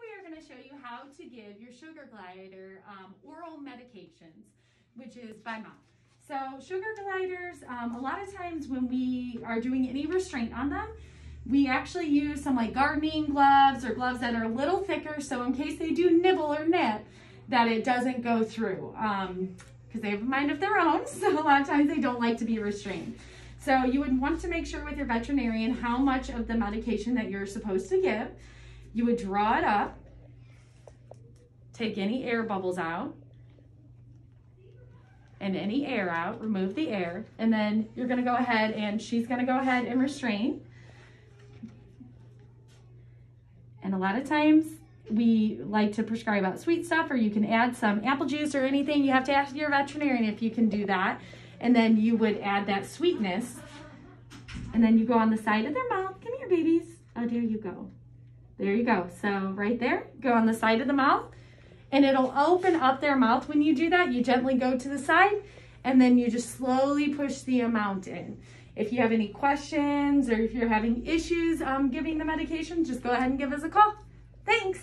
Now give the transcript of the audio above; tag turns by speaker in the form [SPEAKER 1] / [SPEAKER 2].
[SPEAKER 1] We are going to show you how to give your sugar glider um, oral medications, which is by mouth. So sugar gliders, um, a lot of times when we are doing any restraint on them, we actually use some like gardening gloves or gloves that are a little thicker so in case they do nibble or nip, that it doesn't go through because um, they have a mind of their own. So a lot of times they don't like to be restrained. So you would want to make sure with your veterinarian how much of the medication that you're supposed to give. You would draw it up, take any air bubbles out, and any air out, remove the air, and then you're gonna go ahead and she's gonna go ahead and restrain. And a lot of times we like to prescribe about sweet stuff or you can add some apple juice or anything. You have to ask your veterinarian if you can do that. And then you would add that sweetness. And then you go on the side of their mouth. Come here, babies. Oh, there you go. There you go. So right there, go on the side of the mouth and it'll open up their mouth when you do that. You gently go to the side and then you just slowly push the amount in. If you have any questions or if you're having issues um, giving the medication, just go ahead and give us a call. Thanks.